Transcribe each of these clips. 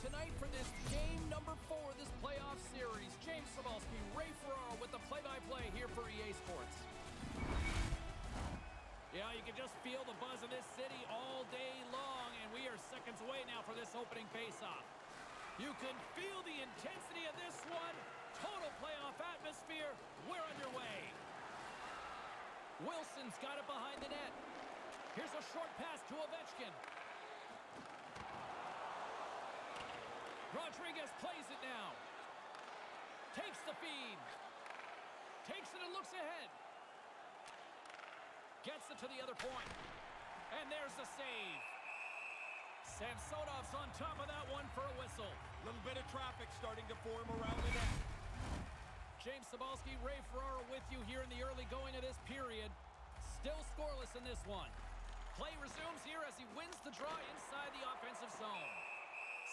tonight for this game number four of this playoff series. James Cybulski, Ray Ferraro with the play-by-play -play here for EA Sports. Yeah, you can just feel the buzz of this city all day long, and we are seconds away now for this opening face-off. You can feel the intensity of this one. Total playoff atmosphere. We're underway. Wilson's got it behind the net. Here's a short pass to Ovechkin. Rodrigues plays it now. Takes the feed. Takes it and looks ahead. Gets it to the other point. And there's the save. Samsonov's on top of that one for a whistle. A little bit of traffic starting to form around the net. James Cybulski, Ray Ferraro with you here in the early going of this period. Still scoreless in this one. Play resumes here as he wins the draw inside the offensive zone.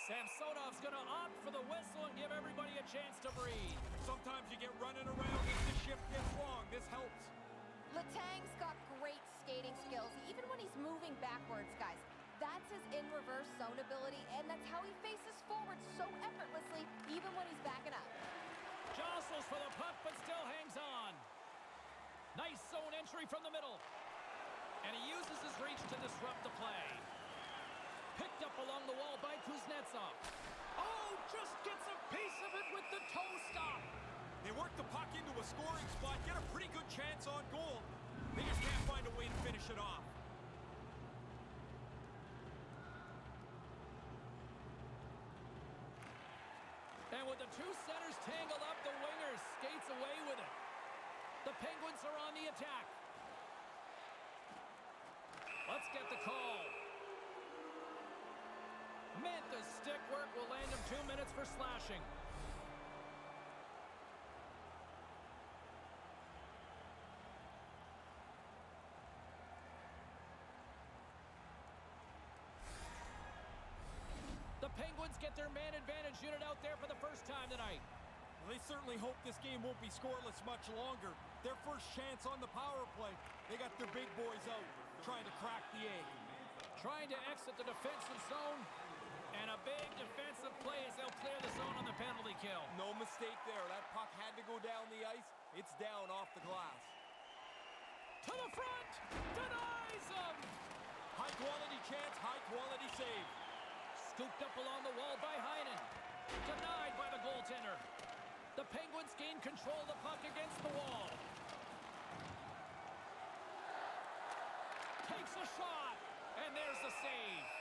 Samsonov's going to opt for the whistle and give everybody a chance to breathe. Sometimes you get running around if the shift gets wrong. This helps. Letang's got great skating skills, even when he's moving backwards, guys. That's his in-reverse zone ability, and that's how he faces forward so effortlessly, even when he's backing up. Jostles for the puck, but still hangs on. Nice zone entry from the middle. And he uses his reach to disrupt the play. Picked up along the wall by Kuznetsov. Oh, just gets a piece of it with the toe stop. They work the puck into a scoring spot, get a pretty good chance on goal. They just can't find a way to finish it off. And with the two centers tangled up, the winger skates away with it. The Penguins are on the attack. Let's get the call. Meant the stick work will land him two minutes for slashing. The Penguins get their man advantage unit out there for the first time tonight. Well, they certainly hope this game won't be scoreless much longer. Their first chance on the power play. They got their big boys out, trying to crack the egg. Trying to exit the defensive zone. And a big defensive play as they'll clear the zone on the penalty kill. No mistake there. That puck had to go down the ice. It's down off the glass. To the front! Denies him! High quality chance, high quality save. Scooped up along the wall by Heinen. Denied by the goaltender. The Penguins gain control of the puck against the wall. Takes a shot, and there's the save.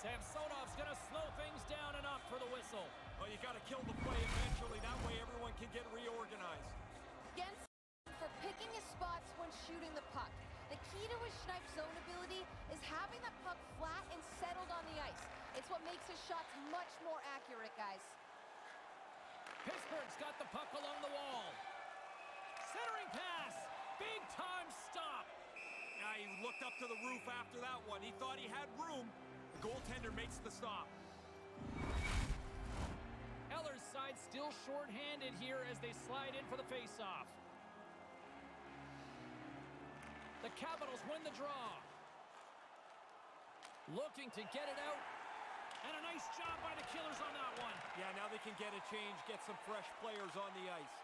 Samsonov's going to slow things down and up for the whistle. Well, you got to kill the play eventually. That way everyone can get reorganized. Against for picking his spots when shooting the puck. The key to his snipe zone ability is having the puck flat and settled on the ice. It's what makes his shots much more accurate, guys. Pittsburgh's got the puck along the wall. Centering pass. Big time stop. Yeah, he looked up to the roof after that one. He thought he had room. Goaltender makes the stop. Eller's side still short-handed here as they slide in for the face-off. The Capitals win the draw. Looking to get it out. And a nice job by the Killers on that one. Yeah, now they can get a change, get some fresh players on the ice.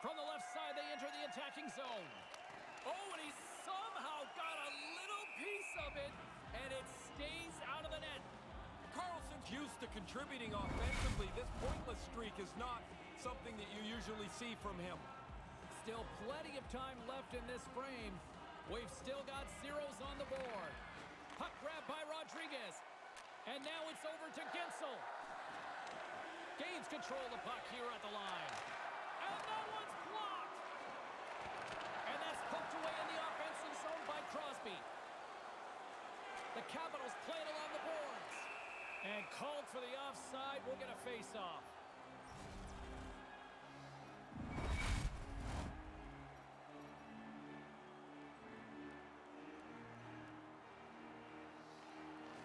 From the left side, they enter the attacking zone. Oh, and he somehow got a little piece of it stays out of the net. Carlson's used to contributing offensively. This pointless streak is not something that you usually see from him. Still plenty of time left in this frame. We've still got zeros on the board. Puck grab by Rodrigues. And now it's over to Guentzel. Gains control the puck here at the line. And that one's blocked. And that's poked away in the offensive zone by Crosby. The Capitals played along the boards. And called for the offside. We'll get a face-off.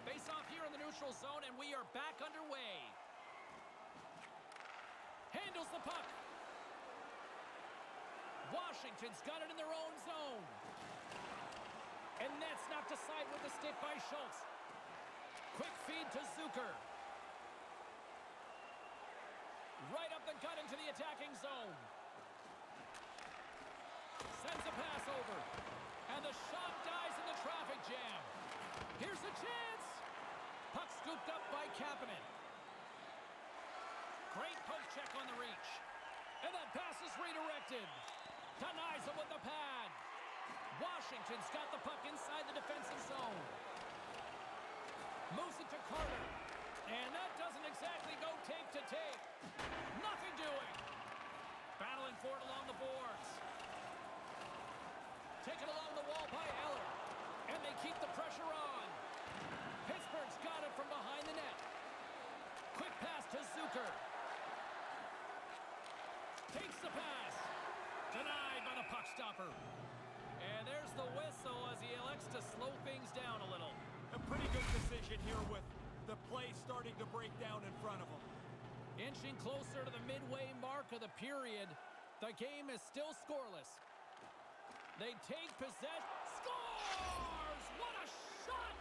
Face-off here in the neutral zone, and we are back underway. Handles the puck. Washington's got it in their own zone. Knocked aside with the stick by Schultz. Quick feed to Zucker. Right up the gut into the attacking zone. Sends a pass over. And the shot dies in the traffic jam. Here's a chance. Puck scooped up by Kapanen. Great post check on the reach. And that pass is redirected. Denies him with the pad. Washington's got the puck inside the defensive zone. Moves it to Carter. And that doesn't exactly go tape to tape. Nothing doing. Battling for it along the boards. Taken along the wall by Eller. And they keep the pressure on. Pittsburgh's got it from behind the net. Quick pass to Zucker. Takes the pass. Denied by the puck stopper. And there's the whistle as he elects to slow things down a little. A pretty good decision here with the play starting to break down in front of him. Inching closer to the midway mark of the period, the game is still scoreless. They take possession. Scores! What a shot!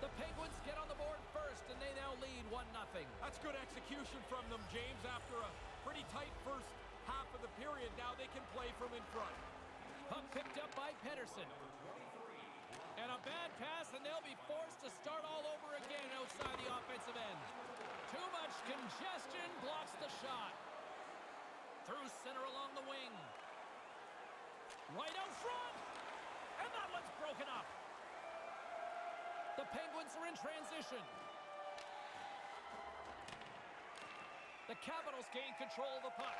The Penguins get 1-0. That's good execution from them, James, after a pretty tight first half of the period. Now they can play from in front. Puck picked up by Pettersson. And a bad pass, and they'll be forced to start all over again outside the offensive end. Too much congestion blocks the shot. Through center along the wing. Right out front. And that one's broken up. The Penguins are in transition. The Capitals gain control of the puck.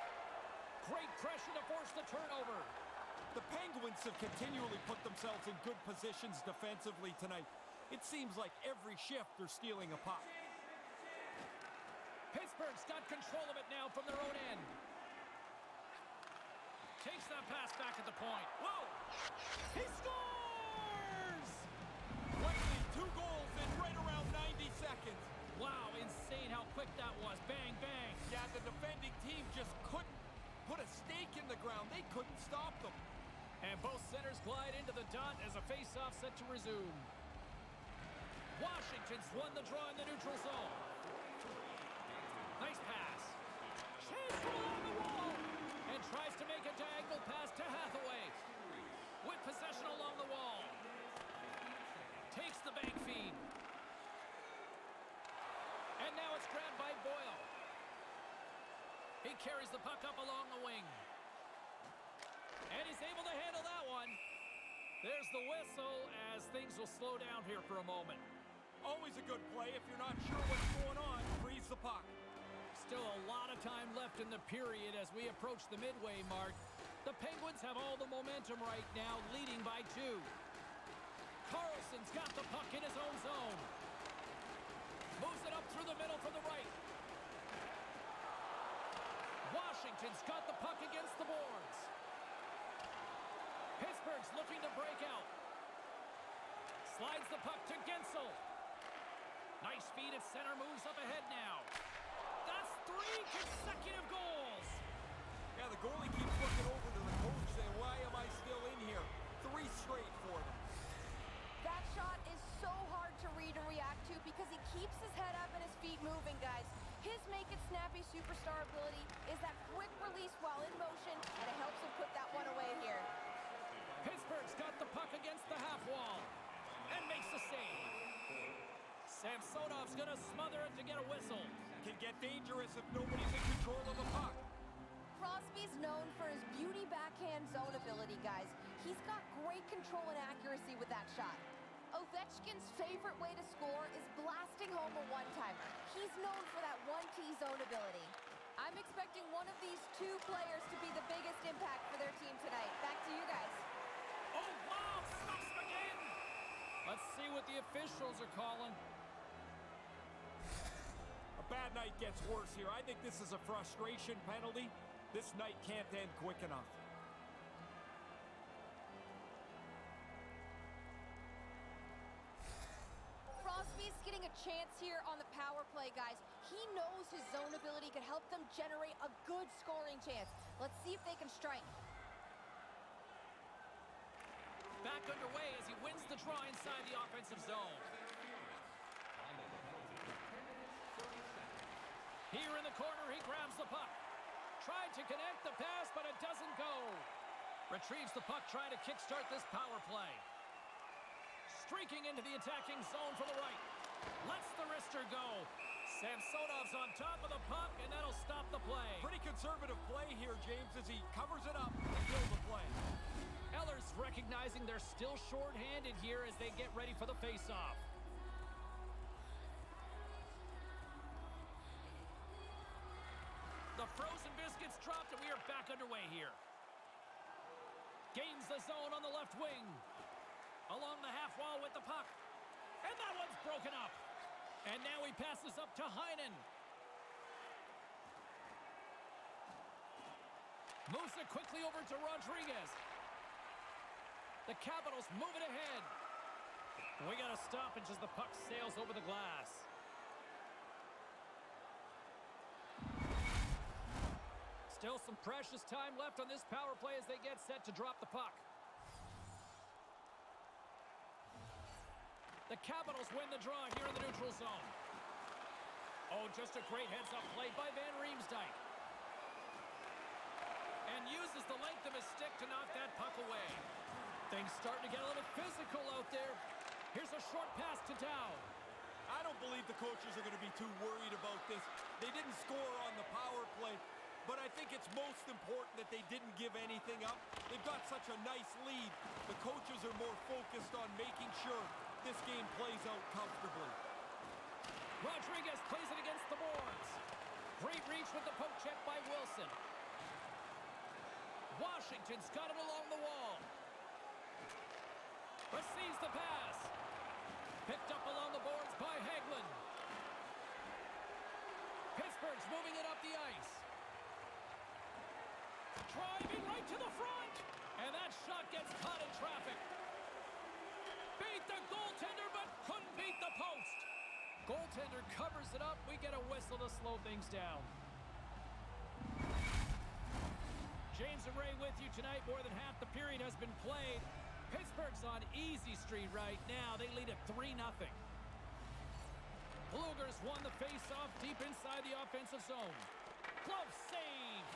Great pressure to force the turnover. The Penguins have continually put themselves in good positions defensively tonight. It seems like every shift they're stealing a puck. Pittsburgh's got control of it now from their own end. Takes that pass back at the point. Whoa! He scores! Quickly, two goals in right around 90 seconds. Wow, insane how quick that was. Bang, bang. Yeah, the defending team just couldn't put a stake in the ground. They couldn't stop them. And both centers glide into the dot as a face-off set to resume. Washington's won the draw in the neutral zone. Nice pass. Chance along the wall. And tries to make a diagonal pass to Hathaway. With possession along the wall. Takes the bank feed. And now it's grabbed by Boyle. He carries the puck up along the wing. And he's able to handle that one. There's the whistle as things will slow down here for a moment. Always a good play if you're not sure what's going on. Freeze the puck. Still a lot of time left in the period as we approach the midway mark. The Penguins have all the momentum right now, leading by two. Carlson's got the puck in his own zone. Moves it up through the middle for the right. Washington's got the puck against the boards. Pittsburgh's looking to break out. Slides the puck to Guentzel. Nice feed at center, moves up ahead now. That's three consecutive goals. Yeah, the goalie keeps looking over to the coach saying, why am I still in here? Three straight for them. That shot because he keeps his head up and his feet moving, guys. His make it snappy superstar ability is that quick release while in motion, and it helps him put that one away here. Pittsburgh's got the puck against the half wall and makes the save. Samsonov's gonna smother it to get a whistle. Can get dangerous if nobody's in control of the puck. Crosby's known for his beauty backhand zone ability, guys. He's got great control and accuracy with that shot. Ovechkin's favorite way to score is blasting home a one-timer. He's known for that one-T zone ability. I'm expecting one of these two players to be the biggest impact for their team tonight. Back to you guys. Oh, wow! Stops again! Let's see what the officials are calling. A bad night gets worse here. I think this is a frustration penalty. This night can't end quick enough. Getting a chance here on the power play, guys. He knows his zone ability could help them generate a good scoring chance. Let's see if they can strike. Back underway as he wins the draw inside the offensive zone. Here in the corner, he grabs the puck. Tried to connect the pass, but it doesn't go. Retrieves the puck, trying to kickstart this power play. Streaking into the attacking zone from the right. Lets the wrister go. Samsonov's on top of the puck, and that'll stop the play. Pretty conservative play here, James, as he covers it up to kill the play. Ellers recognizing they're still short-handed here as they get ready for the face-off. The frozen biscuits dropped, and we are back underway here. Gains the zone on the left wing. Along the half wall with the puck. And that one's broken up. And now he passes up to Heinen. Moves it quickly over to Rodrigues. The Capitals move it ahead. We got a stoppage as the puck sails over the glass. Still some precious time left on this power play as they get set to drop the puck. The Capitals win the draw here in the neutral zone. Oh, just a great heads-up play by Van Riemsdyk. And uses the length of his stick to knock that puck away. Things starting to get a little physical out there. Here's a short pass to Dowd. I don't believe the coaches are going to be too worried about this. They didn't score on the power play, but I think it's most important that they didn't give anything up. They've got such a nice lead. The coaches are more focused on making sure this game plays out comfortably. Rodrigues plays it against the boards. Great reach with the poke check by Wilson. Washington's got it along the wall. Receives the pass. Picked up along the boards by Hagelin. Pittsburgh's moving it up the ice. Driving right to the front. And that shot gets caught in traffic. Beat the goaltender, but couldn't beat the post. Goaltender covers it up. We get a whistle to slow things down. James and Ray with you tonight. More than half the period has been played. Pittsburgh's on easy street right now. They lead at 3-0. Blueger's won the face-off deep inside the offensive zone. Glove save.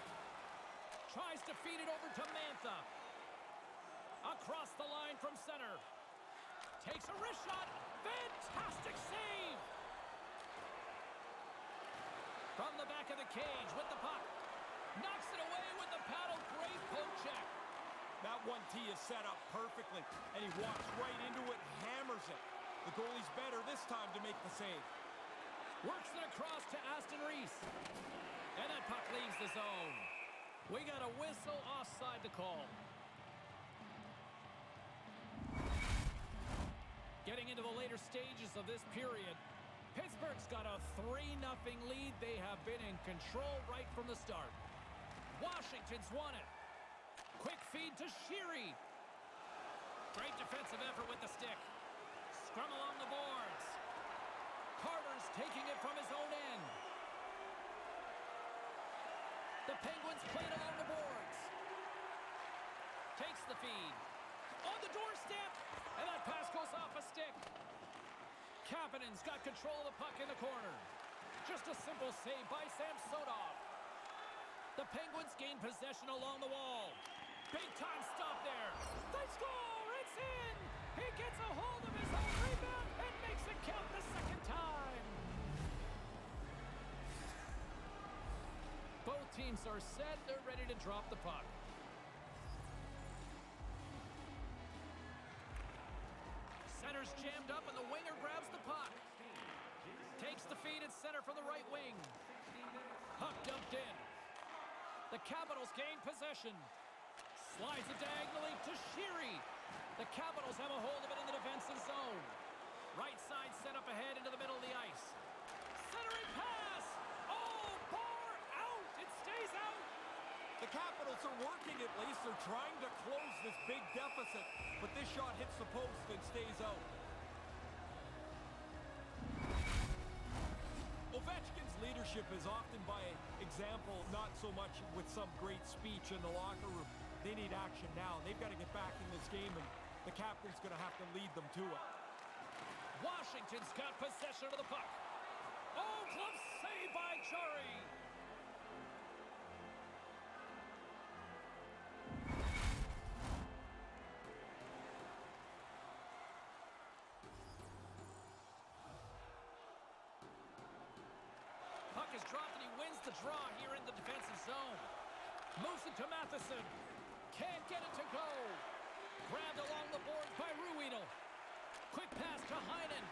Tries to feed it over to Mantha. Across the line from center. Takes a wrist shot. Fantastic save. From the back of the cage with the puck. Knocks it away with the paddle. Great poke check. That one T is set up perfectly, and he walks right into it, hammers it. The goalie's better this time to make the save. Works it across to Aston Reese. And that puck leaves the zone. We got a whistle offside to call. Getting into the later stages of this period, Pittsburgh's got a 3-0 lead. They have been in control right from the start. Washington's won it. Quick feed to Sheary. Great defensive effort with the stick. Scrum along the boards. Carter's taking it from his own end. The Penguins played along the boards. Takes the feed. On the doorstep. And that pass goes off a stick. Kapanen's got control of the puck in the corner. Just a simple save by Samsonov. The Penguins gain possession along the wall. Big time stop there. They score! It's in! He gets a hold of his own rebound and makes it count the second time. Both teams are set. They're ready to drop the puck. Center's jammed up and the winger grabs the puck. Takes the feed at center from the right wing. Puck dumped in. The Capitals gain possession. Slides it diagonally to Sheary. The Capitals have a hold of it in the defensive zone. Right side set up ahead into the middle of the ice. Centering pass! Oh, bar out! It stays out! The Capitals are working at least. They're trying to close this big deficit, but this shot hits the post and stays out. Leadership is often by example, not so much with some great speech in the locker room. They need action now. They've got to get back in this game and The captain's going to have to lead them to it. Washington's got possession of the puck. Oh, glove save by Jarry. Wins the draw here in the defensive zone. Moves it to Matheson. Can't get it to go. Grabbed along the boards by Ruhwedel. Quick pass to Heinen.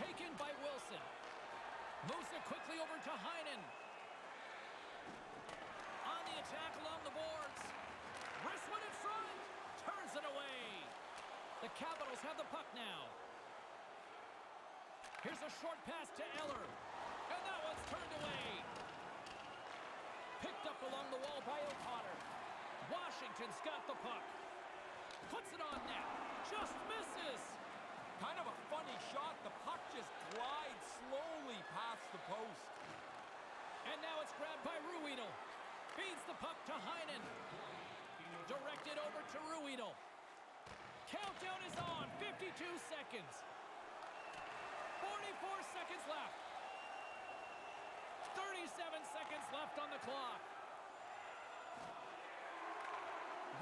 Taken by Wilson. Moves it quickly over to Heinen. On the attack along the boards. Wrist one in front. Turns it away. The Capitals have the puck now. Here's a short pass to Eller. And that one's turned away. Picked up along the wall by O'Connor. Washington's got the puck. Puts it on net. Just misses. Kind of a funny shot. The puck just glides slowly past the post. And now it's grabbed by Ruhwedel. Feeds the puck to Heinen. Directed over to Ruhwedel. Countdown is on. 52 seconds. 44 seconds left. 37 seconds left on the clock.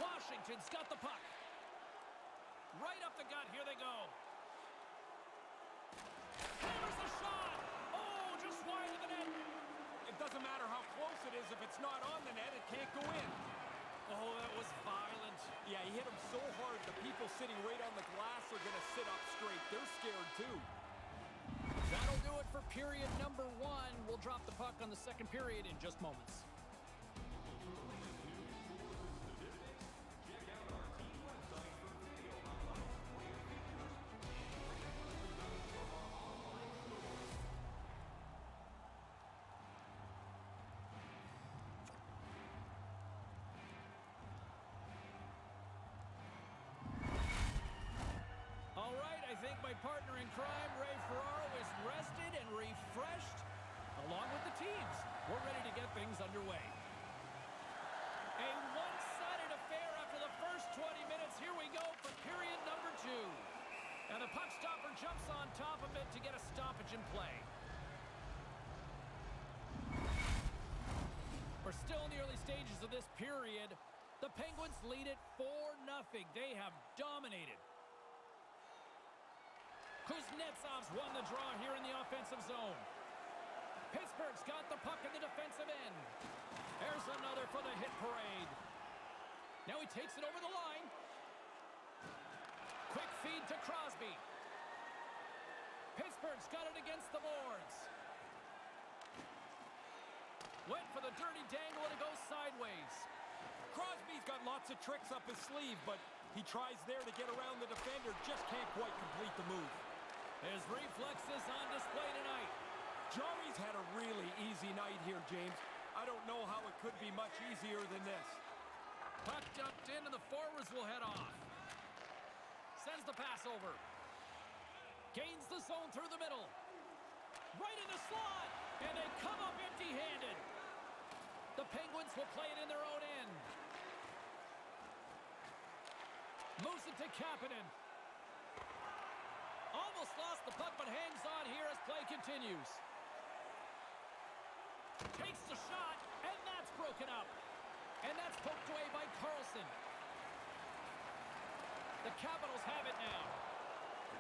Washington's got the puck. Right up the gut. Here they go. Hammers the shot. Oh, just wide of the net. It doesn't matter how close it is. If it's not on the net, it can't go in. Oh, that was violent. Yeah, he hit him so hard, the people sitting right on the glass are going to sit up straight. They're scared, too. That'll do it for period number one. We'll drop the puck on the second period in just moments. All right, I think my partner in crime, Ray Ferraro, and refreshed, along with the teams. We're ready to get things underway. A one-sided affair after the first 20 minutes. Here we go for period number two. And the puck stopper jumps on top of it to get a stoppage in play. We're still in the early stages of this period. The Penguins lead it 4-0. They have dominated. Kuznetsov's won the draw here in the offensive zone. Pittsburgh's got the puck in the defensive end. There's another for the hit parade. Now he takes it over the line. Quick feed to Crosby. Pittsburgh's got it against the boards. Went for the dirty dangle and it goes sideways. Crosby's got lots of tricks up his sleeve, but he tries there to get around the defender, just can't quite complete the move. His reflexes on display tonight. Jarry's had a really easy night here, James. I don't know how it could be much easier than this. Puck dumped in and the forwards will head off. Sends the pass over. Gains the zone through the middle. Right in the slot. And they come up empty-handed. The Penguins will play it in their own end. Moves it to Kapanen. Almost lost the puck, but hangs on here as play continues. Takes the shot, and that's broken up. And that's poked away by Carlson. The Capitals have it now.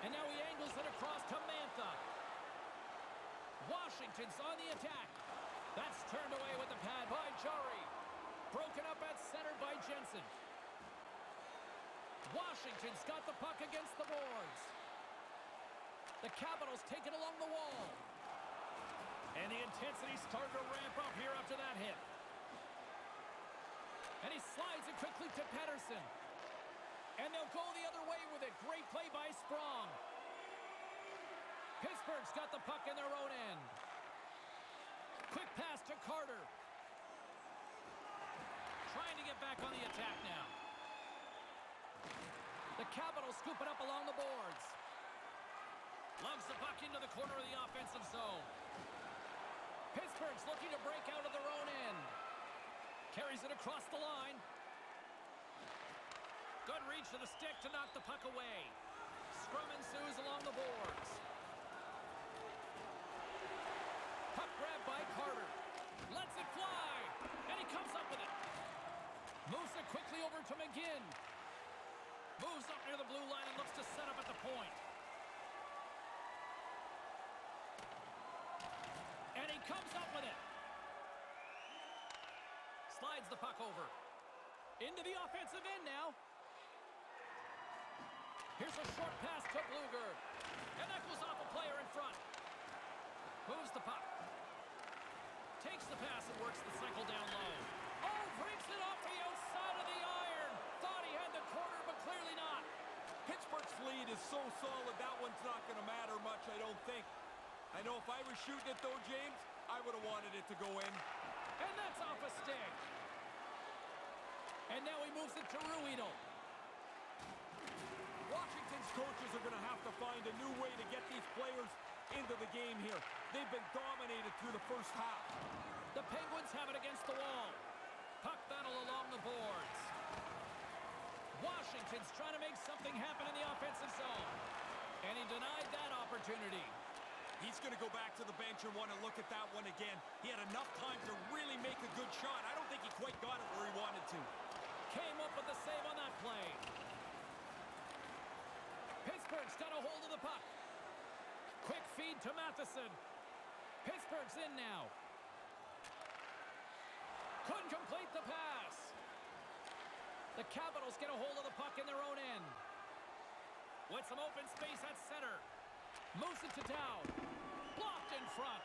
And now he angles it across to Mantha. Washington's on the attack. That's turned away with the pad by Jarry. Broken up at center by Jensen. Washington's got the puck against the boards. The Capitals take it along the wall. And the intensity starting to ramp up here after that hit. And he slides it quickly to Pettersson. And they'll go the other way with it. Great play by Sprong. Pittsburgh's got the puck in their own end. Quick pass to Carter. Trying to get back on the attack now. The Capitals scoop it up along the boards. Lugs the puck into the corner of the offensive zone. Pittsburgh's looking to break out of their own end. Carries it across the line. Good reach to the stick to knock the puck away. Scrum ensues along the boards. Puck grab by Carter. Lets it fly. And he comes up with it. Moves it quickly over to McGinn. Moves up near the blue line and looks to set up at the point. And he comes up with it. Slides the puck over. Into the offensive end now. Here's a short pass to Blueger. And that goes off a player in front. Moves the puck. Takes the pass and works the cycle down low. Oh, breaks it off the outside of the iron. Thought he had the corner, but clearly not. Pittsburgh's lead is so solid, that one's not going to matter much, I don't think. I know if I was shooting it, though, James, I would have wanted it to go in. And that's off a stick. And now he moves it to Ruhwedel. Washington's coaches are going to have to find a new way to get these players into the game here. They've been dominated through the first half. The Penguins have it against the wall. Puck battle along the boards. Washington's trying to make something happen in the offensive zone. And he denied that opportunity. He's going to go back to the bench and want to look at that one again. He had enough time to really make a good shot. I don't think he quite got it where he wanted to. Came up with the save on that play. Pittsburgh's got a hold of the puck. Quick feed to Matheson. Pittsburgh's in now. Couldn't complete the pass. The Capitals get a hold of the puck in their own end. With some open space at center. Moves it to down. Blocked in front.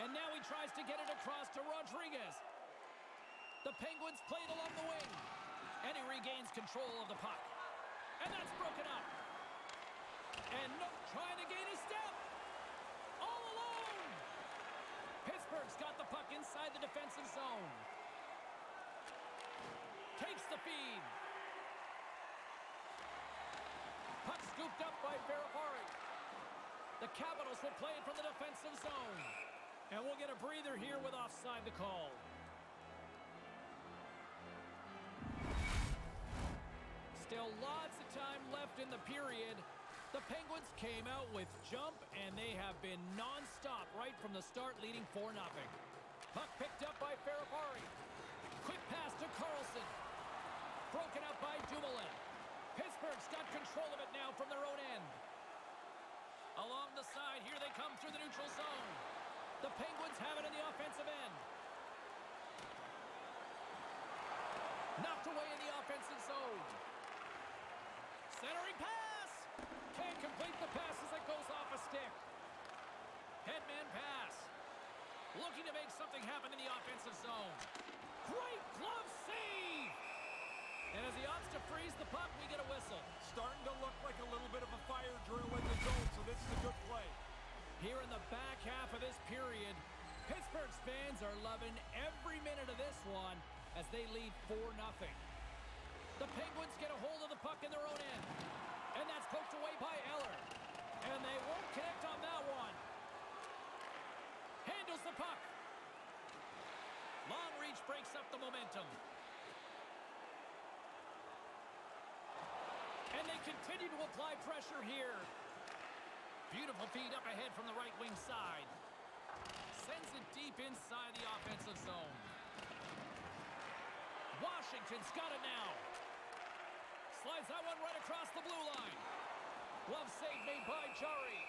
And now he tries to get it across to Rodrigues. The Penguins played along the wing. And he regains control of the puck. And that's broken up. And no trying to gain a step. All alone. Pittsburgh's got the puck inside the defensive zone. Takes the feed. Puck scooped up by Fehervary. The Capitals will play it from the defensive zone. And we'll get a breather here with offside the call. Still lots of time left in the period. The Penguins came out with jump, and they have been non-stop right from the start, leading 4-0. Puck picked up by Fehervary. Quick pass to Carlson. Broken up by Dumoulin. Pittsburgh's got control of it now from their own end. Along the side, here they come through the neutral zone. The Penguins have it in the offensive end. Knocked away in the offensive zone. Centering pass! Can't complete the pass as it goes off a stick. Headman pass. Looking to make something happen in the offensive zone. Great glove save! And as he opts to freeze the puck, we get a whistle. Starting to look like a little bit of a fire drill in the zone, so this is a good play. Here in the back half of this period, Pittsburgh's fans are loving every minute of this one as they lead 4-0. The Penguins get a hold of the puck in their own end. And that's poked away by Eller. And they won't connect on that one. Handles the puck. Long reach breaks up the momentum. And they continue to apply pressure here. Beautiful feed up ahead from the right wing side. Sends it deep inside the offensive zone. Washington's got it now. Slides that one right across the blue line. Glove save made by Jarry.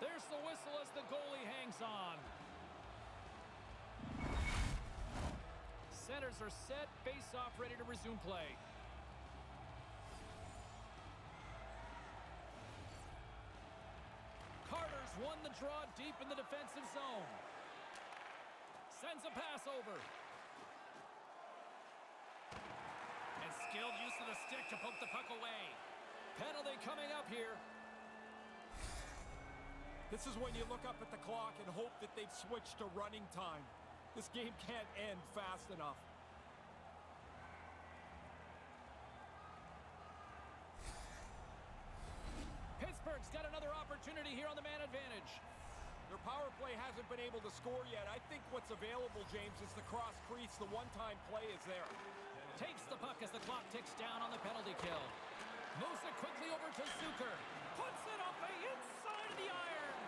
There's the whistle as the goalie hangs on. Centers are set, face-off ready to resume play. Carter's won the draw deep in the defensive zone. Sends a pass over. And skilled use of the stick to poke the puck away. Penalty coming up here. This is when you look up at the clock and hope that they've switched to running time. This game can't end fast enough. Pittsburgh's got another opportunity here on the man advantage. Their power play hasn't been able to score yet. I think what's available, James, is the cross crease. The one-time play is there. Takes the puck as the clock ticks down on the penalty kill. Moves it quickly over to Zucker. Puts it up the inside of the iron.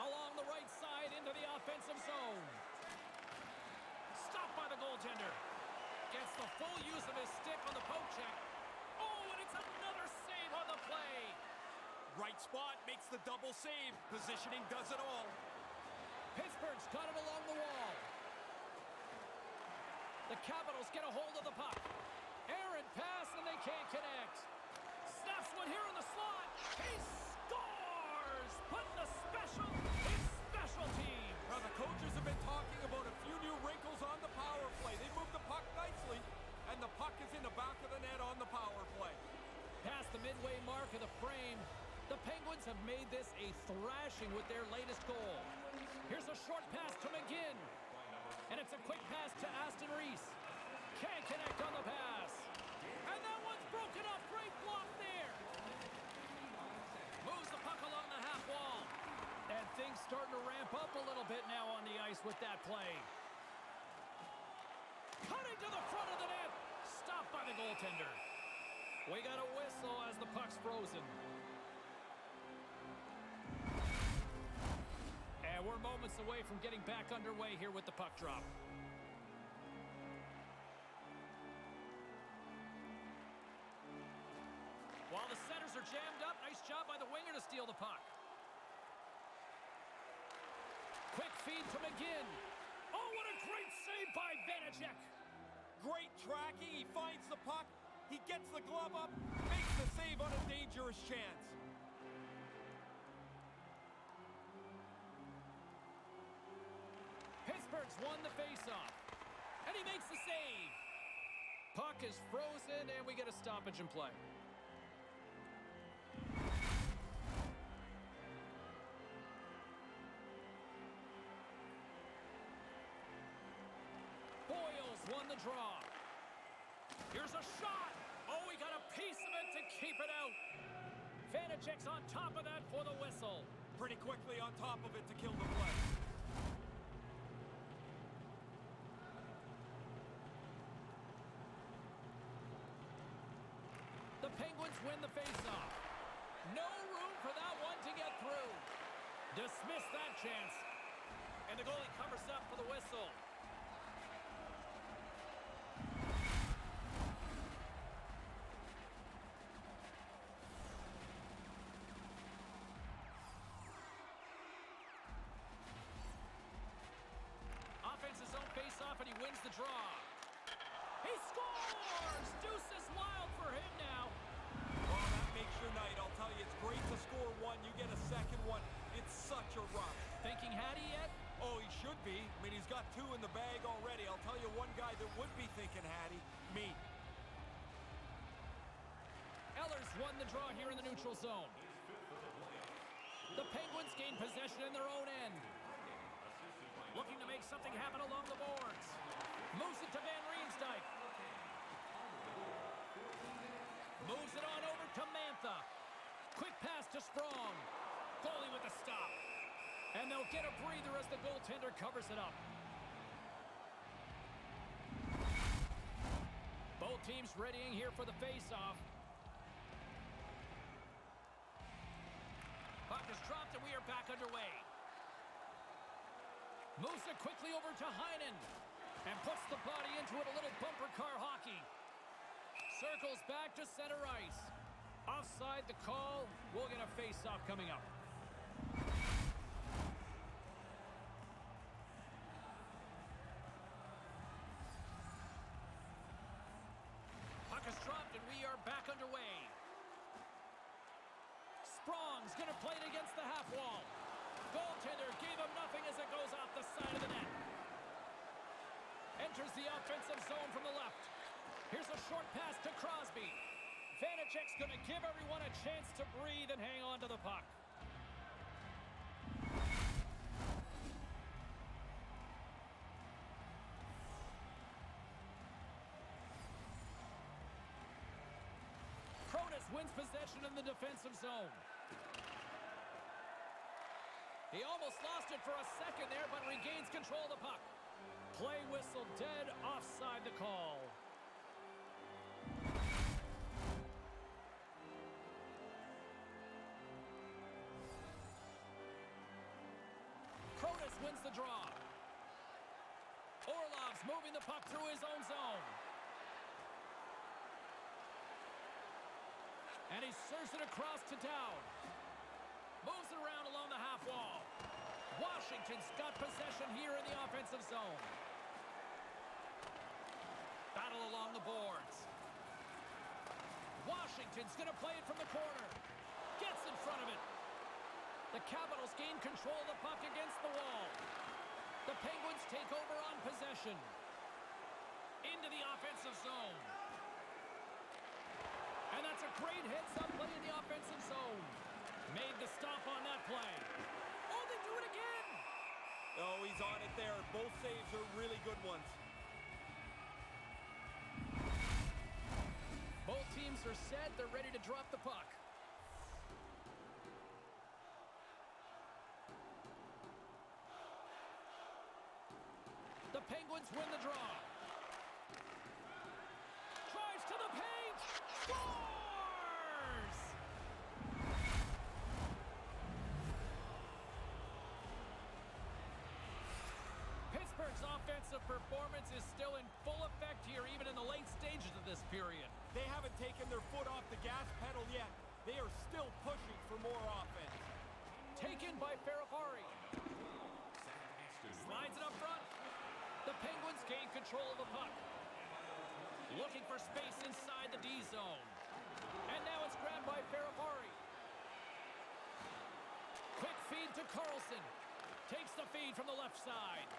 Along the right side into the offensive zone. Stopped by the goaltender. Gets the full use of his stick on the poke check. Oh, and it's another the play. Right spot makes the double save. Positioning does it all. Pittsburgh's got it along the wall. The Capitals get a hold of the puck. Aaron pass and they can't connect. Snaps one here in the slot. He scores! Putting the special in special team. Now the coaches have been talking about a few new wrinkles on the power play. They moved the puck nicely, and the puck is in the back of the net on the power play. Past the midway mark of the frame, the Penguins have made this a thrashing with their latest goal. Here's a short pass to McGinn. And it's a quick pass to Aston Reese. Can't connect on the pass. And that one's broken up. Great block there. Moves the puck along the half wall. And things starting to ramp up a little bit now on the ice with that play. Cutting to the front of the net. Stopped by the goaltender. We got a whistle as the puck's frozen. And we're moments away from getting back underway here with the puck drop. While the centers are jammed up, nice job by the winger to steal the puck. Quick feed to McGinn. Oh, what a great save by Vanecek. Great tracking. He finds the puck. He gets the glove up, makes the save on a dangerous chance. Pittsburgh's won the faceoff. And he makes the save. Puck is frozen, and we get a stoppage in play. Boyles won the draw. Here's a shot. Oh, he got a piece of it to keep it out. Vanecek's on top of that for the whistle. Pretty quickly on top of it to kill the play. The Penguins win the faceoff. No room for that one to get through. Dismiss that chance. And the goalie covers up for the whistle. The draw. He scores! Deuce is wild for him now. Well, that makes your night. I'll tell you, it's great to score one. You get a second one. It's such a rush. Thinking Hattie yet? Oh, he should be. I mean, he's got two in the bag already. I'll tell you one guy that would be thinking Hattie. Me. Ellers won the draw here in the neutral zone. The Penguins gain possession in their own end. Looking to make something happen along the boards. Moves it to Van Riemsdyk. Moves it on over to Mantha. Quick pass to Sprong. Goalie with the stop. And they'll get a breather as the goaltender covers it up. Both teams readying here for the face-off. Puck is dropped and we are back underway. Moves it quickly over to Heinen. And puts the body into it, a little bumper car hockey. Circles back to center ice. Offside the call. We'll get a face-off coming up. Puck is dropped and we are back underway. Sprong's gonna play it against the half wall. Goaltender gave him nothing as it goes off the side of the net. Enters the offensive zone from the left. Here's a short pass to Crosby. Vanecek's gonna give everyone a chance to breathe and hang on to the puck. Cronus wins possession in the defensive zone. He almost lost it for a second there, but regains control of the puck. Play whistle dead offside the call. Protas wins the draw. Orlov's moving the puck through his own zone. And he serves it across to Dowd. Moves it around along the half wall. Washington's got possession here in the offensive zone. Battle along the boards. Washington's going to play it from the corner. Gets in front of it. The Capitals gain control of the puck against the wall. The Penguins take over on possession. Into the offensive zone. And that's a great heads-up play in the offensive zone. Made the stop on that play. Oh, they do it again! Oh, he's on it there. Both saves are really good ones. Teams are set. They're ready to drop the puck. The Penguins win the draw. Drives to the paint. Scores! Pittsburgh's offensive performance is still in full effect here, even in the late stages of this period. They haven't taken their foot off the gas pedal yet. They are still pushing for more offense. Taken by Fehervary. Slides it up front. The Penguins gain control of the puck. Looking for space inside the D zone. And now it's grabbed by Fehervary. Quick feed to Carlson. Takes the feed from the left side.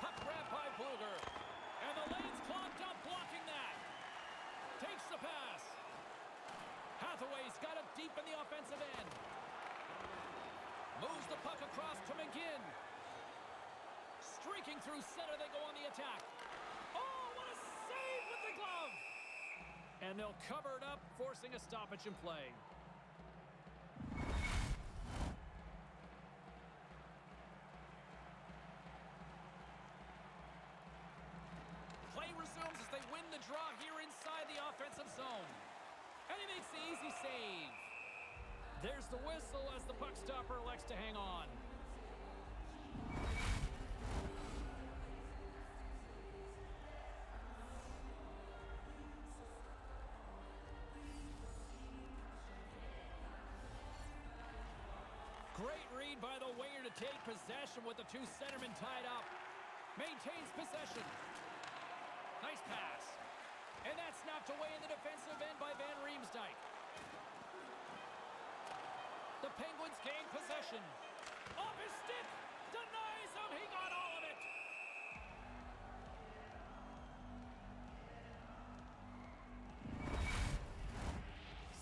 Puck grab by Blueger. And the lane's clogged up, blocking that. Takes the pass. Hathaway's got it deep in the offensive end. Moves the puck across to McGinn. Streaking through center, they go on the attack. Oh, what a save with the glove! And they'll cover it up, forcing a stoppage in play resumes as they win the draw here inside the offensive zone. And he makes the easy save. There's the whistle as the puck stopper elects to hang on. Great read by the winger to take possession with the two centermen tied up. Maintains possession. Nice pass. And that's knocked away in the defensive end by Van Riemsdyk. The Penguins gain possession. Off his stick. Denies him. He got all of it.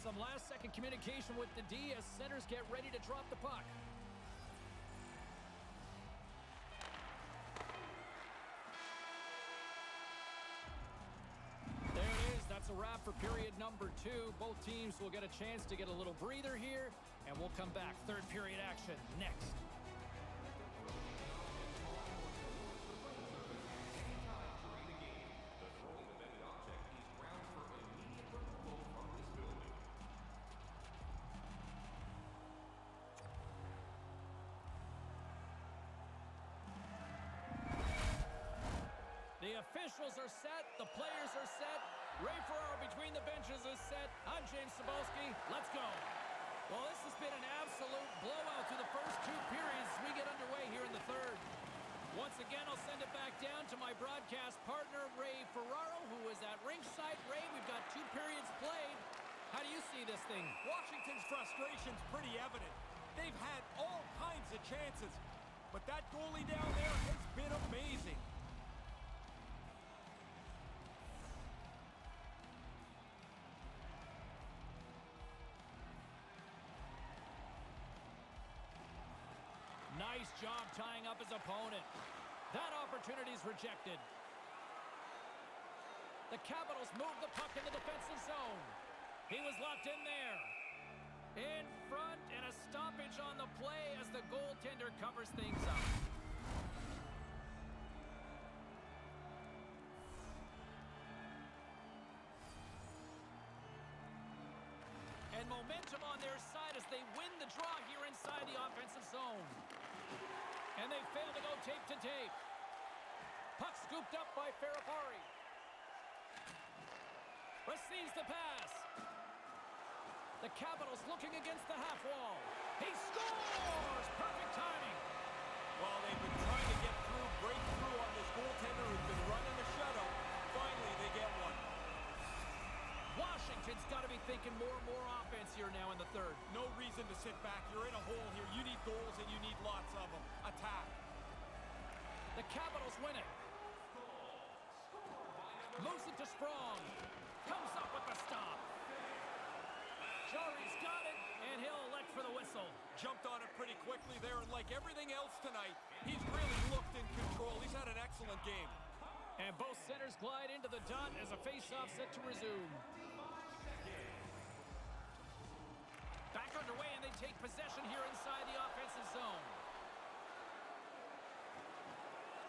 Some last second communication with the D as centers get ready to drop the puck. Two. Both teams will get a chance to get a little breather here, and we'll come back. Third period action next. The officials are set. The players are set. Ray Ferraro between the benches is set. I'm James Cebulski. Let's go. Well, this has been an absolute blowout through the first two periods we get underway here in the third. Once again, I'll send it back down to my broadcast partner, Ray Ferraro, who is at ringside. Ray, we've got two periods played. How do you see this thing? Washington's frustration's pretty evident. They've had all kinds of chances, but that goalie down there has been amazing. job tying up his opponent. That opportunity is rejected. The Capitals move the puck in the defensive zone. He was locked in there. In front, and a stoppage on the play as the goaltender covers things up. And momentum on their side as they win the draw here inside the offensive zone. And they fail to go tape to tape. Puck scooped up by Fehervary. Receives the pass. The Capitals looking against the half wall. He scores! Perfect timing. Well, they've been trying to get through, break through on this goaltender who's been running the shutout. Finally, they get one. Washington's got to be thinking more and more offense here now in the third. No reason to sit back. You're in a hole here. You need goals, and you need lots of them. Attack. The Capitals win it. Moves it to Sprong. Comes up with the stop. Jarry's got it, and he'll elect for the whistle. Jumped on it pretty quickly there, and like everything else tonight, he's really looked in control. He's had an excellent game. And both centers glide into the dot as a face-off set to resume. Take possession here inside the offensive zone.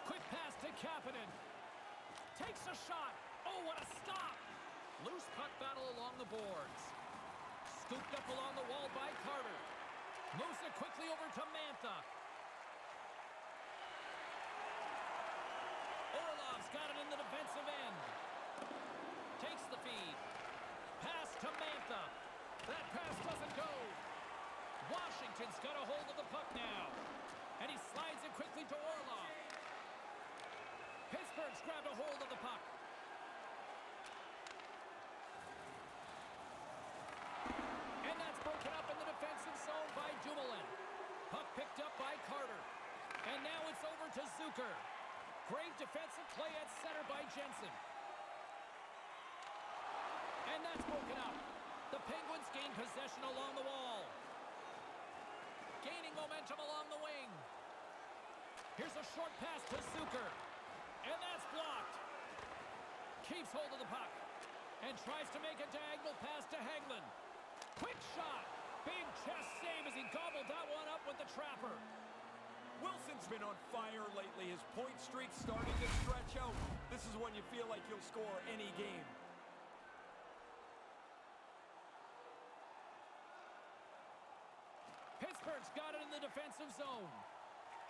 Quick pass to Kapanen. Takes a shot. Oh, what a stop! Loose puck battle along the boards. Scooped up along the wall by Carter. Moves it quickly over to Mantha. Orlov's got it in the defensive end. Takes the feed. Pass to Mantha. That pass doesn't go. Washington's got a hold of the puck now. And he slides it quickly to Orlov. Pittsburgh's grabbed a hold of the puck. And that's broken up in the defensive zone by Dumoulin. Puck picked up by Carter. And now it's over to Zucker. Great defensive play at center by Jensen. And that's broken up. The Penguins gain possession along the wall. Gaining momentum along the wing. Here's a short pass to Zucker. And that's blocked. Keeps hold of the puck. And tries to make a diagonal pass to Hagelin. Quick shot. Big chest save as he gobbled that one up with the trapper. Wilson's been on fire lately. His point streak's starting to stretch out. This is when you feel like you'll score any game. Pittsburgh's got it in the defensive zone.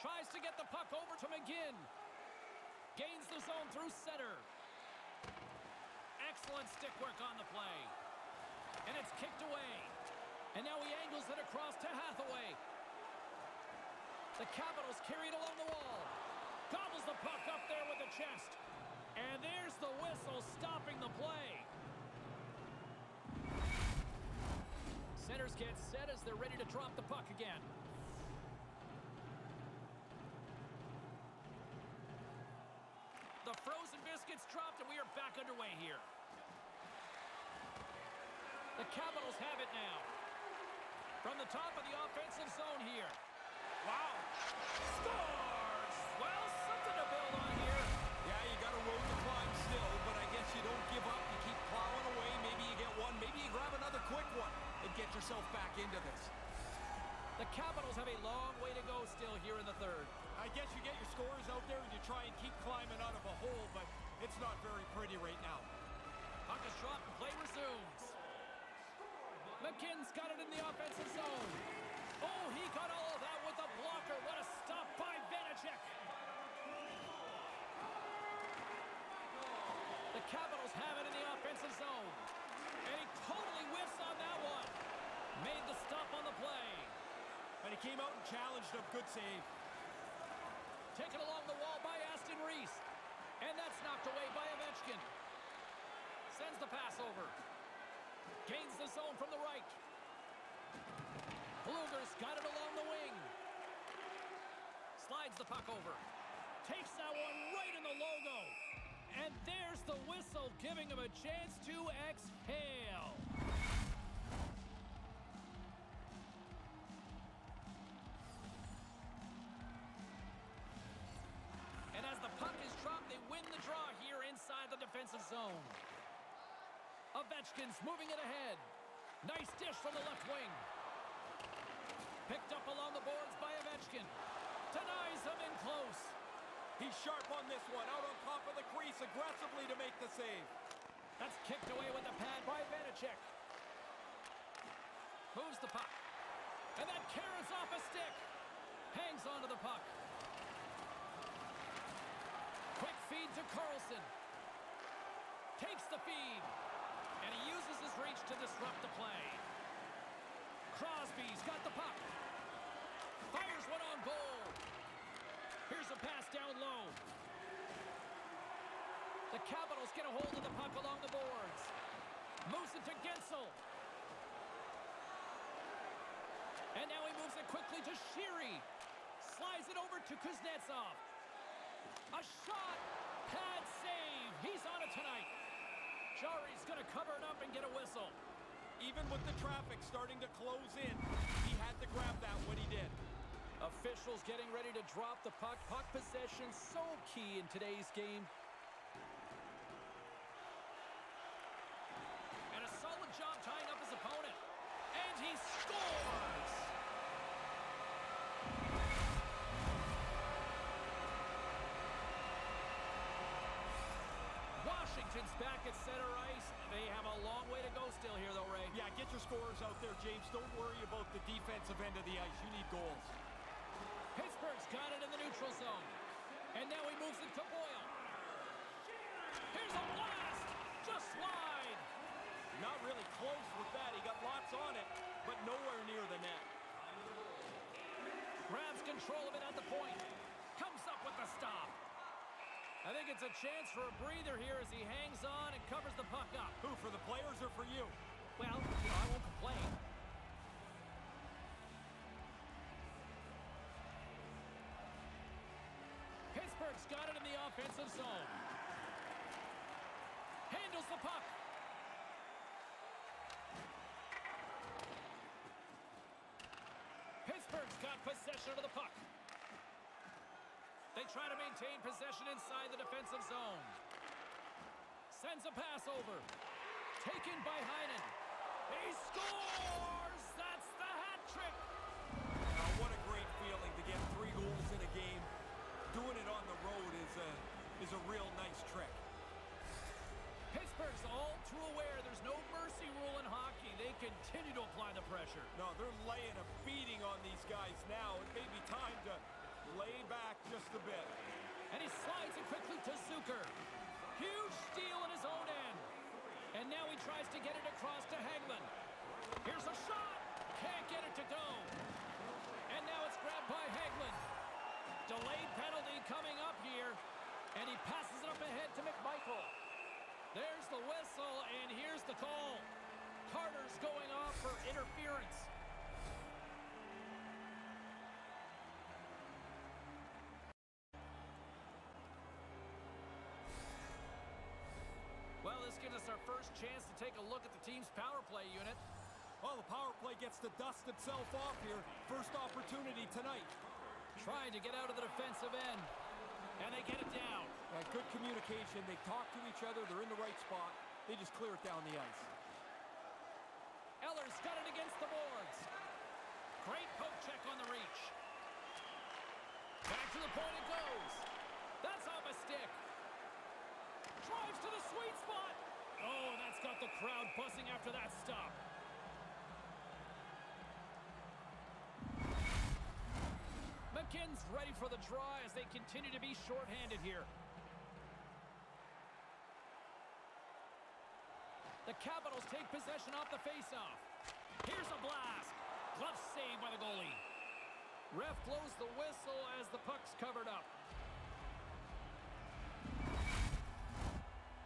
Tries to get the puck over to McGinn. Gains the zone through center. Excellent stick work on the play. And it's kicked away. And now he angles it across to Hathaway. The Capitals carried along the wall. Gobbles the puck up there with the chest. And there's the whistle stopping the play. Centers get set as they're ready to drop the puck again. The frozen biscuits dropped, and we are back underway here. The Capitals have it now. From the top of the offensive zone here. Wow. Scores! Well, something to build on here. Yeah, you got a road to climb still, but I guess you don't give up. You keep plowing away. Maybe you get one. Maybe you grab another quick one and get yourself back into this. The Capitals have a long way to go still here in the third. I guess you get your scores out there and you try and keep climbing out of a hole, but it's not very pretty right now. Puck is dropped and play resumes. McGinn's got it in the offensive zone. Oh, he got all of that with a blocker. What a stop by Vanecek. The Capitals have it in the offensive zone. And he totally whiffs on. Made the stop on the play. And he came out and challenged him. Good save. Taken along the wall by Aston Reese. And that's knocked away by Ovechkin. Sends the pass over. Gains the zone from the right. Blueger's got it along the wing. Slides the puck over. Takes that one right in the logo. And there's the whistle, giving him a chance to exhale. Defensive zone. Ovechkin's moving it ahead. Nice dish from the left wing. Picked up along the boards by Ovechkin. Denies him in close. He's sharp on this one. Out on top of the crease aggressively to make the save. That's kicked away with the pad by Vanecek. Moves the puck. And that carries off a stick. Hangs onto the puck. Quick feed to Carlson. Takes the feed. And he uses his reach to disrupt the play. Crosby's got the puck. Fires one on goal. Here's a pass down low. The Capitals get a hold of the puck along the boards. Moves it to Guentzel. And now he moves it quickly to Sheary. Slides it over to Kuznetsov. A shot. Pad save. He's on it tonight. Jarry's going to cover it up and get a whistle. Even with the traffic starting to close in, he had to grab that when he did. Officials getting ready to drop the puck. Puck possession so key in today's game. And a solid job tying up his opponent. And he scores! Back at center ice. They have a long way to go still here, though, Ray. Yeah, get your scorers out there, James. Don't worry about the defensive end of the ice. You need goals. Pittsburgh's got it in the neutral zone. And now he moves it to Boyle. Here's a blast! Just slide! Not really close with that. He got lots on it, but nowhere near the net. Grabs control of it at the point. Comes up with the stop. I think it's a chance for a breather here as he hangs on and covers the puck up. Who, for the players or for you? Well, you know, I won't complain. Pittsburgh's got it in the offensive zone. Handles the puck. Pittsburgh's got possession of the puck. They try to maintain possession inside the defensive zone. Sends a pass over. Taken by Heinen. He scores! That's the hat trick! Now, what a great feeling to get three goals in a game. Doing it on the road is a, is a real nice trick. Pittsburgh's all too aware there's no mercy rule in hockey. They continue to apply the pressure. No, they're laying a beating on these guys now. It may be time to lay back just a bit. And he slides it quickly to Zucker. Huge steal in his own end. And now he tries to get it across to Hagelin. Here's a shot. Can't get it to go. And now it's grabbed by Hagelin. Delayed penalty coming up here. And he passes it up ahead to McMichael. There's the whistle, and here's the call. Carter's going off for interference. Well, this gives us our first chance to take a look at the team's power play unit. Well, the power play gets to dust itself off here. First opportunity tonight. Trying to get out of the defensive end. And they get it down. Yeah, good communication. They talk to each other. They're in the right spot. They just clear it down the ice. Eller's got it against the boards. Great poke check on the reach. Back to the point it goes. That's off a stick. Drives to the sweet spot. Oh, and that's got the crowd buzzing after that stop. McGinn's ready for the draw as they continue to be shorthanded here. The Capitals take possession off the faceoff. Here's a blast. Glove save by the goalie. Ref blows the whistle as the puck's covered up.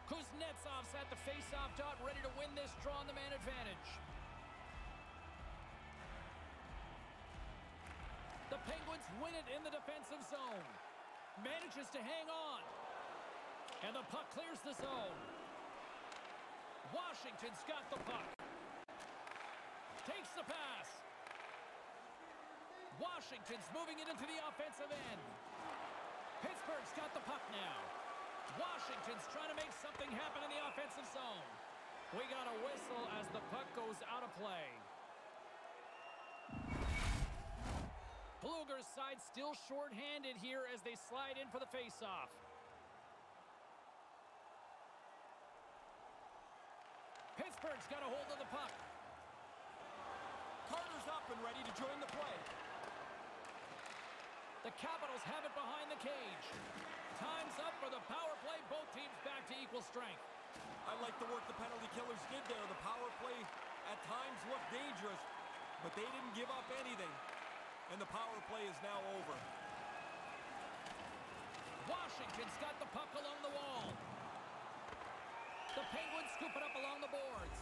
Kuznetsov's at the faceoff dot, ready to win this draw on the man advantage. The Penguins win it in the defensive zone. Manages to hang on. And the puck clears the zone. Washington's got the puck. Takes the pass. Washington's moving it into the offensive end. Pittsburgh's got the puck now. Washington's trying to make something happen in the offensive zone. We got a whistle as the puck goes out of play. Blueger's side still short-handed here as they slide in for the faceoff. Pittsburgh's got a hold of the puck. Carter's up and ready to join the play. The Capitals have it behind the cage. Time's up for the power play. Both teams back to equal strength. I like the work the penalty killers did there. The power play at times looked dangerous, but they didn't give up anything. And the power play is now over. Washington's got the puck along the wall. The Penguins scoop it up along the boards.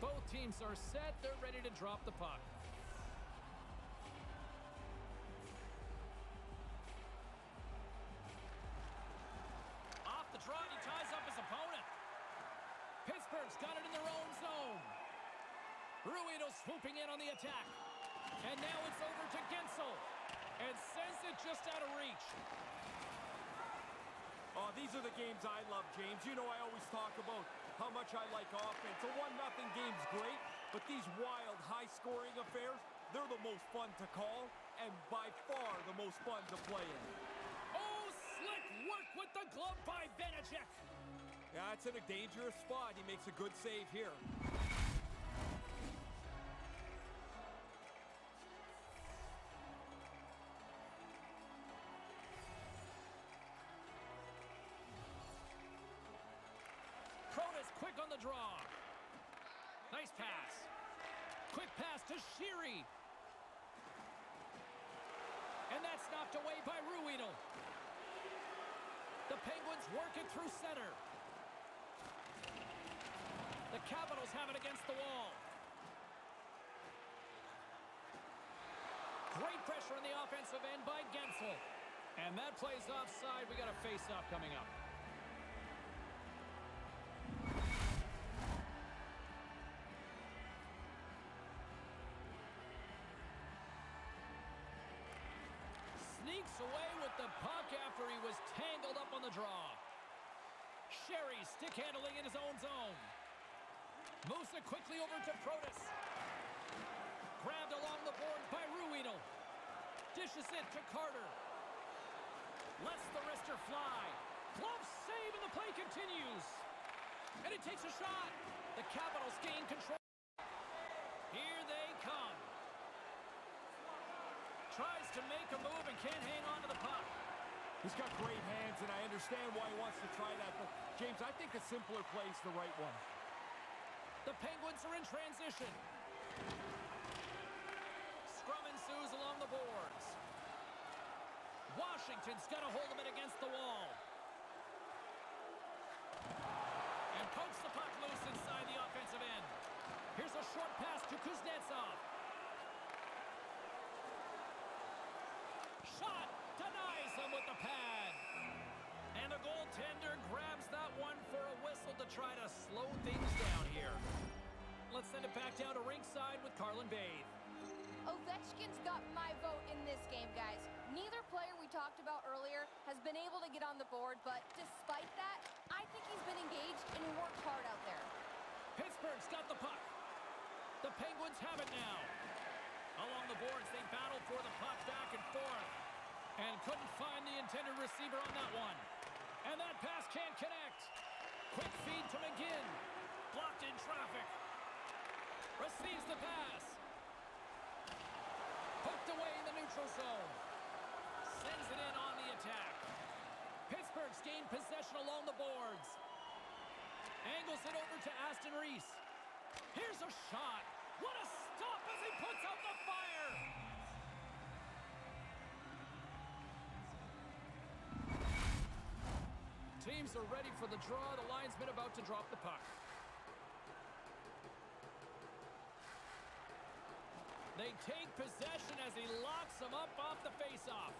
Both teams are set. They're ready to drop the puck. Swooping in on the attack. And now it's over to Guentzel. And sends it just out of reach. Oh, these are the games I love, James. You know I always talk about how much I like offense. A 1-0 game's great, but these wild, high-scoring affairs, they're the most fun to call and by far the most fun to play in. Oh, slick work with the glove by Vanecek. Yeah, it's in a dangerous spot. He makes a good save here. Knocked away by Ruhwedel. The Penguins work it through center. The Capitals have it against the wall. Great pressure on the offensive end by Guentzel. And that plays offside. We got a face-off coming up. After he was tangled up on the draw. Sheary stick handling in his own zone. It quickly over to Protas. Grabbed along the boards by Ruhwedel. Dishes it to Carter. Lets the wrister fly. Glove save and the play continues. And he takes a shot. The Capitals gain control. Here they come. Tries to make a move and can't hang on to the puck. He's got great hands, and I understand why he wants to try that. But, James, I think a simpler play is the right one. The Penguins are in transition. Scrum ensues along the boards. Washington's got a hold of it against the wall. And pokes the puck loose inside the offensive end. Here's a short pass to Kuznetsov. Shot! Denies him with the pad. And the goaltender grabs that one for a whistle to try to slow things down here. Let's send it back down to ringside with Carlin Bathe. Ovechkin's got my vote in this game, guys. Neither player we talked about earlier has been able to get on the board, but despite that, I think he's been engaged and worked hard out there. Pittsburgh's got the puck. The Penguins have it now. Along the boards, they battle for the puck back and forth. And couldn't find the intended receiver on that one. And that pass can't connect. Quick feed to McGinn. Blocked in traffic. Receives the pass. Poked away in the neutral zone. Sends it in on the attack. Pittsburgh's gained possession along the boards. Angles it over to Aston Reese. Here's a shot. What a stop as he puts out the fire. Are ready for the draw. The linesman about to drop the puck. They take possession as he locks them up off the faceoff.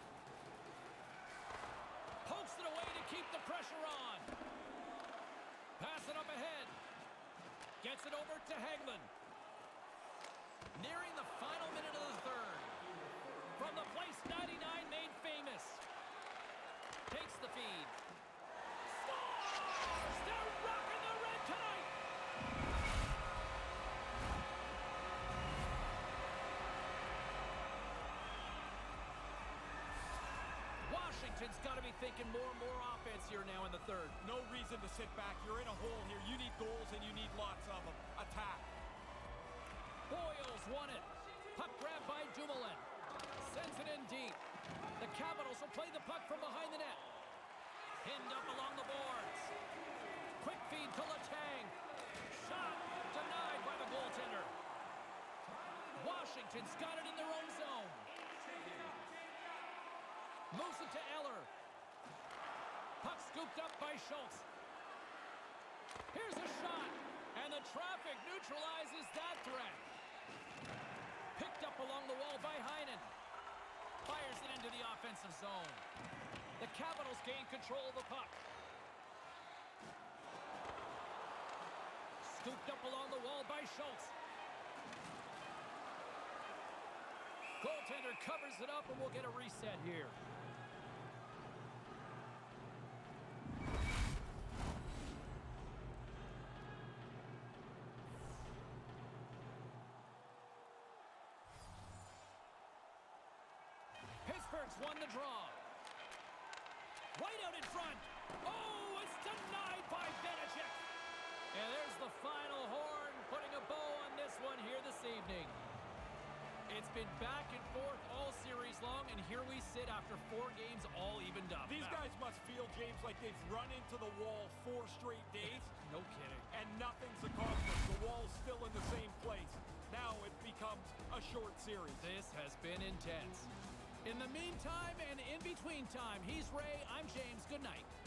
Pokes it away to keep the pressure on. Pass it up ahead. Gets it over to Hagelin. Nearing the final minute of the third. From the place 99 made famous. Takes the feed. Scores! They're rocking the red tonight! Washington's got to be thinking more and more offense here now in the third. No reason to sit back. You're in a hole here. You need goals, and you need lots of them. Attack. Boyles won it. Puck grab by Dumoulin. Sends it in deep. The Capitals will play the puck from behind the net. Pinned up along the boards. Quick feed to Letang. Shot denied by the goaltender. Washington's got it in their own zone. Moves it to Eller. Puck scooped up by Schultz. Here's a shot. And the traffic neutralizes that threat. Picked up along the wall by Heinen. Fires it into the offensive zone. The Capitals gain control of the puck. Scooped up along the wall by Schultz. Goaltender covers it up and we'll get a reset here. Pittsburgh's won the draw. Right out in front. Oh, it's denied by Benedict. And there's the final horn, putting a bow on this one here this evening. It's been back and forth all series long, and here we sit after four games all evened up. These guys must feel, James, like they've run into the wall four straight days, No kidding. and nothing's accomplished. The wall's still in the same place. Now it becomes a short series. This has been intense. In the meantime and in between time, he's Ray, I'm James. Good night.